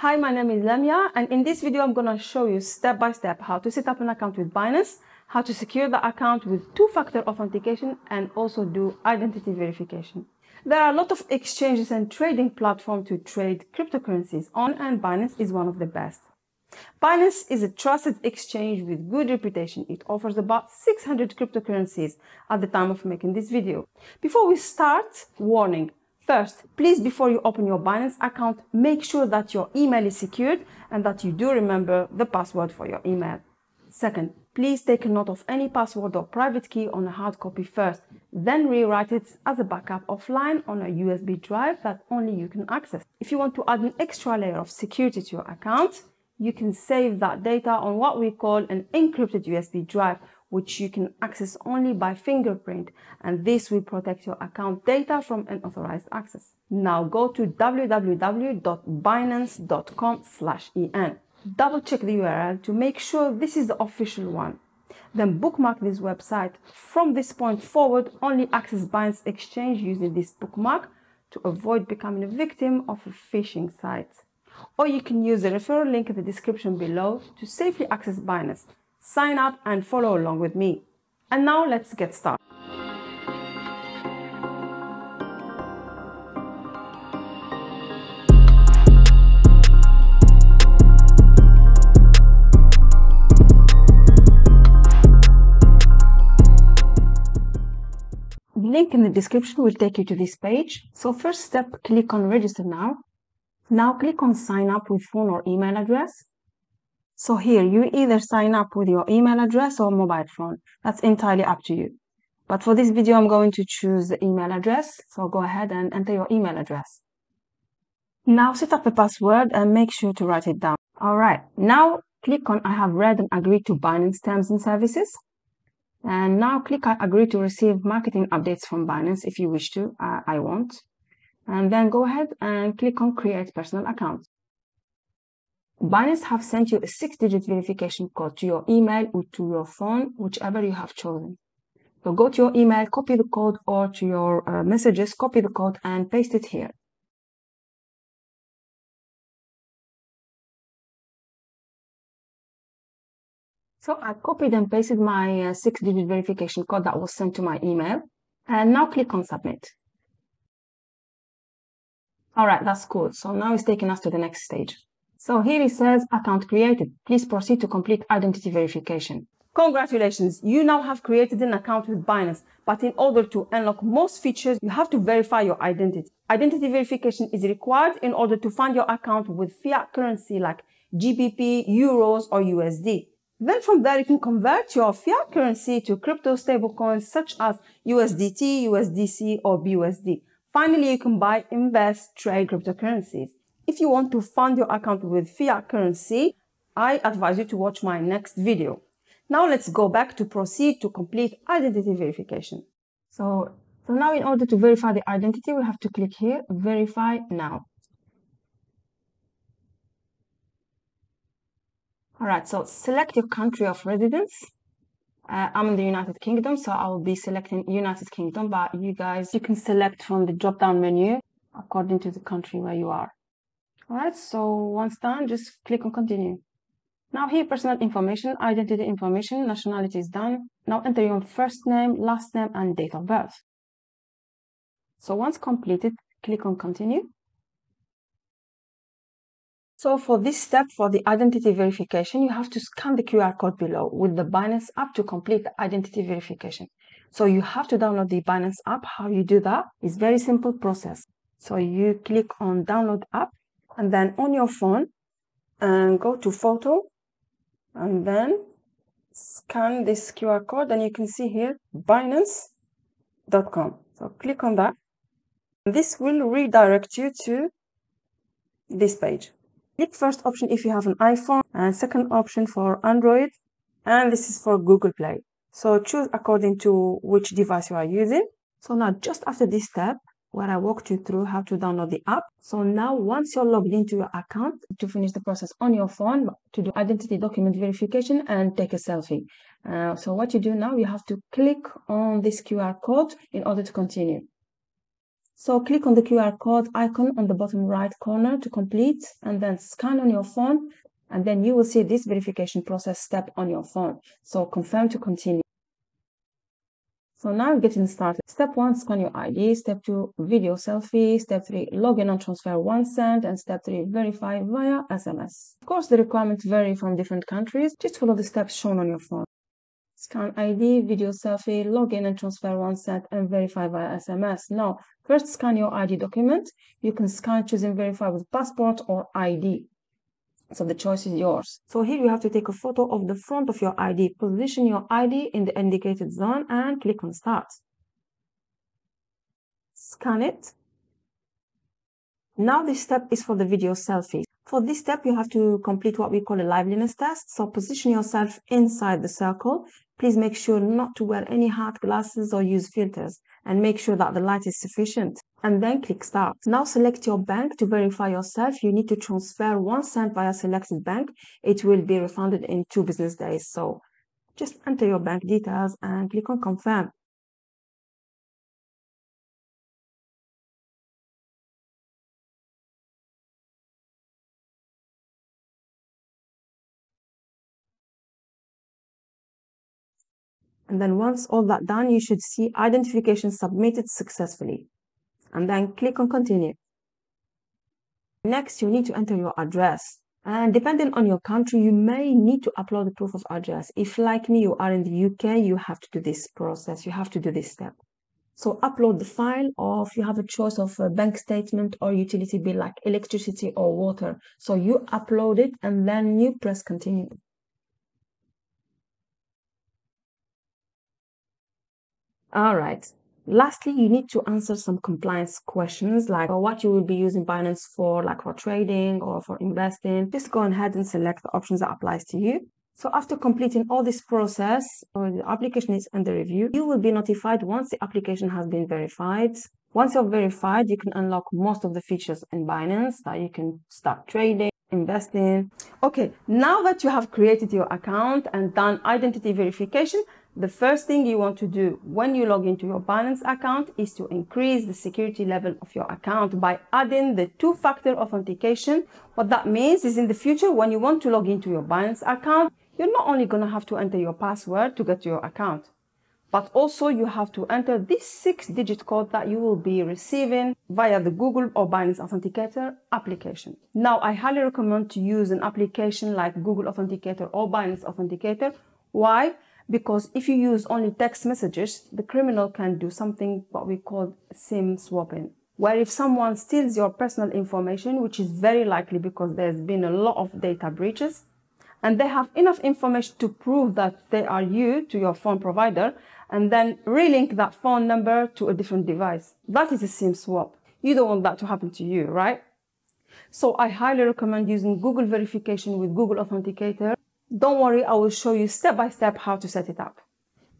Hi, my name is Lamia and in this video I'm going to show you step by step how to set up an account with Binance, how to secure the account with two-factor authentication and also do identity verification. There are a lot of exchanges and trading platforms to trade cryptocurrencies on and Binance is one of the best. Binance is a trusted exchange with good reputation. It offers about 600 cryptocurrencies at the time of making this video. Before we start, warning, First, please before you open your Binance account, make sure that your email is secured and that you do remember the password for your email. Second, please take a note of any password or private key on a hard copy first, then rewrite it as a backup offline on a USB drive that only you can access. If you want to add an extra layer of security to your account, you can save that data on what we call an encrypted USB drive which you can access only by fingerprint and this will protect your account data from unauthorized access. Now go to www.binance.com/en. Double check the URL to make sure this is the official one. Then bookmark this website. From this point forward, only access Binance Exchange using this bookmark to avoid becoming a victim of a phishing site. Or you can use the referral link in the description below to safely access Binance sign up and follow along with me. And now let's get started. The link in the description will take you to this page. So first step, click on register now. Now click on sign up with phone or email address. So here you either sign up with your email address or mobile phone. That's entirely up to you. But for this video, I'm going to choose the email address. So go ahead and enter your email address. Now set up a password and make sure to write it down. All right. Now click on I have read and agreed to Binance terms and services. And now click I agree to receive marketing updates from Binance if you wish to. I won't. And then go ahead and click on create personal account. Binance have sent you a six-digit verification code to your email or to your phone, whichever you have chosen. So go to your email, copy the code, or to your uh, messages, copy the code and paste it here. So I copied and pasted my uh, six-digit verification code that was sent to my email. And now click on submit. All right, that's cool. So now it's taking us to the next stage. So here it says account created. Please proceed to complete identity verification. Congratulations, you now have created an account with Binance, but in order to unlock most features, you have to verify your identity. Identity verification is required in order to fund your account with fiat currency like GBP, Euros, or USD. Then from there, you can convert your fiat currency to crypto stablecoins such as USDT, USDC, or BUSD. Finally, you can buy, invest, trade cryptocurrencies. If you want to fund your account with fiat currency, I advise you to watch my next video. Now let's go back to proceed to complete identity verification. So, so now in order to verify the identity, we have to click here, verify now. All right, so select your country of residence. Uh, I'm in the United Kingdom, so I will be selecting United Kingdom, but you guys, you can select from the drop-down menu according to the country where you are. All right, so once done, just click on continue. Now here, personal information, identity information, nationality is done. Now enter your first name, last name, and date of birth. So once completed, click on continue. So for this step, for the identity verification, you have to scan the QR code below with the Binance app to complete the identity verification. So you have to download the Binance app. How you do that is very simple process. So you click on download app and then on your phone and go to photo and then scan this QR code and you can see here binance.com. So click on that. This will redirect you to this page. Click first option if you have an iPhone and second option for Android and this is for Google Play. So choose according to which device you are using. So now just after this step, where I walked you through how to download the app. So now once you're logged into your account to finish the process on your phone to do identity document verification and take a selfie. Uh, so what you do now, you have to click on this QR code in order to continue. So click on the QR code icon on the bottom right corner to complete and then scan on your phone and then you will see this verification process step on your phone. So confirm to continue. So now getting started. Step one, scan your ID. Step two, video selfie. Step three, login and transfer one cent. And step three, verify via SMS. Of course, the requirements vary from different countries. Just follow the steps shown on your phone. Scan ID, video selfie, login and transfer one cent, and verify via SMS. Now, first scan your ID document. You can scan choosing verify with passport or ID. So the choice is yours. So here you have to take a photo of the front of your ID. Position your ID in the indicated zone and click on start. Scan it. Now this step is for the video selfie. For this step, you have to complete what we call a liveliness test. So position yourself inside the circle. Please make sure not to wear any hard glasses or use filters and make sure that the light is sufficient and then click start. Now select your bank to verify yourself. You need to transfer one cent via selected bank. It will be refunded in two business days. So just enter your bank details and click on confirm. And then once all that done, you should see identification submitted successfully. And then click on continue. Next, you need to enter your address. And depending on your country, you may need to upload the proof of address. If like me, you are in the UK, you have to do this process. You have to do this step. So upload the file or if you have a choice of a bank statement or utility bill like electricity or water. So you upload it and then you press continue. All right. Lastly, you need to answer some compliance questions like what you will be using Binance for, like for trading or for investing. Just go ahead and select the options that applies to you. So after completing all this process, or the application is under review, you will be notified once the application has been verified. Once you're verified, you can unlock most of the features in Binance that you can start trading, investing. Okay, now that you have created your account and done identity verification, the first thing you want to do when you log into your Binance account is to increase the security level of your account by adding the two-factor authentication. What that means is in the future, when you want to log into your Binance account, you're not only going to have to enter your password to get to your account, but also you have to enter this six-digit code that you will be receiving via the Google or Binance Authenticator application. Now, I highly recommend to use an application like Google Authenticator or Binance Authenticator. Why? Because if you use only text messages, the criminal can do something what we call SIM swapping, where if someone steals your personal information, which is very likely because there's been a lot of data breaches, and they have enough information to prove that they are you to your phone provider, and then relink that phone number to a different device. That is a SIM swap. You don't want that to happen to you, right? So I highly recommend using Google verification with Google Authenticator don't worry, I will show you step by step how to set it up.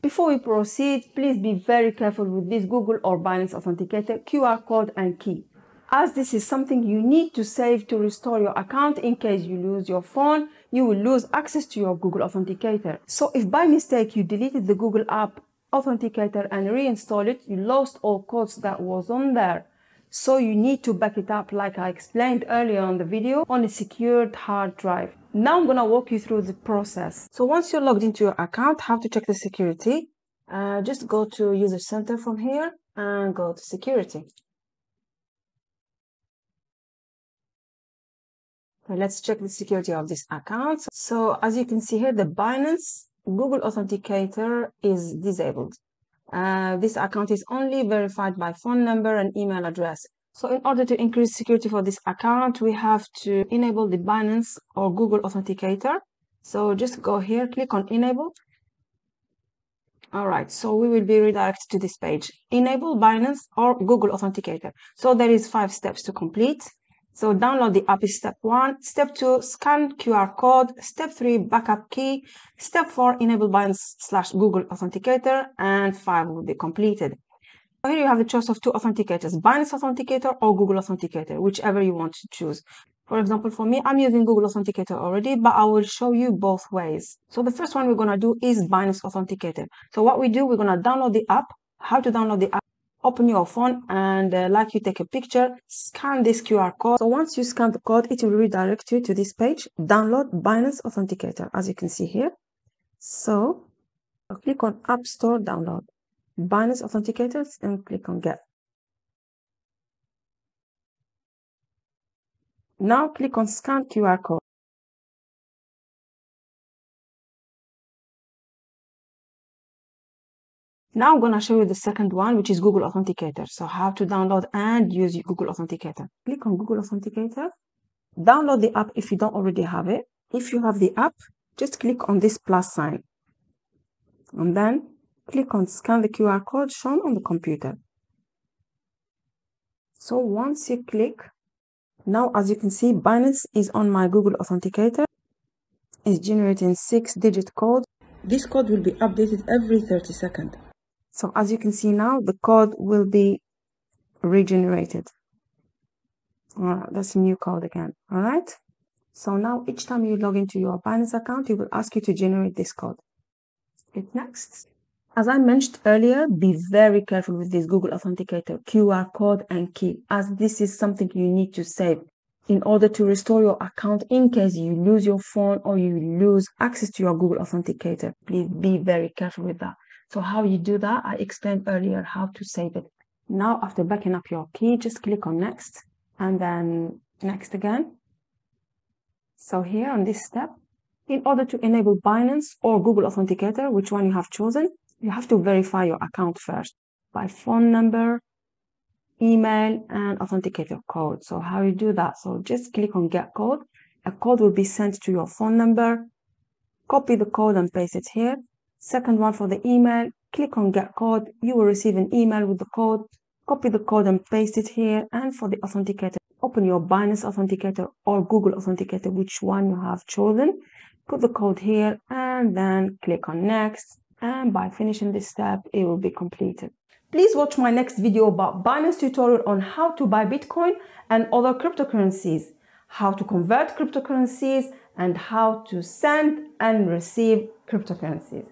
Before we proceed, please be very careful with this Google or Binance Authenticator QR code and key, as this is something you need to save to restore your account in case you lose your phone, you will lose access to your Google Authenticator. So if by mistake you deleted the Google app Authenticator and reinstall it, you lost all codes that was on there. So you need to back it up like I explained earlier on the video on a secured hard drive. Now I'm going to walk you through the process. So once you're logged into your account, have to check the security. Uh, just go to user center from here and go to security. let's check the security of this account. So as you can see here, the Binance Google Authenticator is disabled. Uh, this account is only verified by phone number and email address. So in order to increase security for this account, we have to enable the Binance or Google Authenticator. So just go here, click on enable. All right, so we will be redirected to this page. Enable Binance or Google Authenticator. So there is five steps to complete. So download the app is step one. Step two, scan QR code. Step three, backup key. Step four, enable Binance slash Google Authenticator. And five will be completed. Here you have the choice of two authenticators, Binance Authenticator or Google Authenticator, whichever you want to choose. For example, for me, I'm using Google Authenticator already, but I will show you both ways. So the first one we're going to do is Binance Authenticator. So what we do, we're going to download the app. How to download the app? Open your phone and uh, like you take a picture, scan this QR code. So once you scan the code, it will redirect you to this page, download Binance Authenticator, as you can see here. So click on App Store download Binance Authenticators and click on get. Now click on scan QR code. Now I'm going to show you the second one, which is Google Authenticator. So how to download and use Google Authenticator. Click on Google Authenticator. Download the app if you don't already have it. If you have the app, just click on this plus sign. And then click on scan the QR code shown on the computer. So once you click, now as you can see, Binance is on my Google Authenticator. It's generating six digit code. This code will be updated every 30 seconds. So as you can see now, the code will be regenerated. that's a new code again. All right. So now each time you log into your Binance account, it will ask you to generate this code. Click next. As I mentioned earlier, be very careful with this Google Authenticator QR code and key, as this is something you need to save in order to restore your account in case you lose your phone or you lose access to your Google Authenticator. Please be very careful with that. So how you do that, I explained earlier how to save it. Now, after backing up your key, just click on next and then next again. So here on this step, in order to enable Binance or Google Authenticator, which one you have chosen, you have to verify your account first by phone number, email, and authenticator code. So how you do that? So just click on get code. A code will be sent to your phone number. Copy the code and paste it here. Second one for the email, click on get code. You will receive an email with the code. Copy the code and paste it here. And for the authenticator, open your Binance Authenticator or Google Authenticator, which one you have chosen. Put the code here and then click on next. And by finishing this step, it will be completed. Please watch my next video about Binance tutorial on how to buy Bitcoin and other cryptocurrencies, how to convert cryptocurrencies, and how to send and receive cryptocurrencies.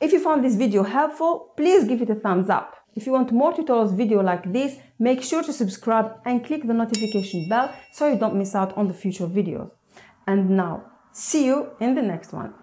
If you found this video helpful, please give it a thumbs up. If you want more tutorials video like this, make sure to subscribe and click the notification bell so you don't miss out on the future videos. And now, see you in the next one.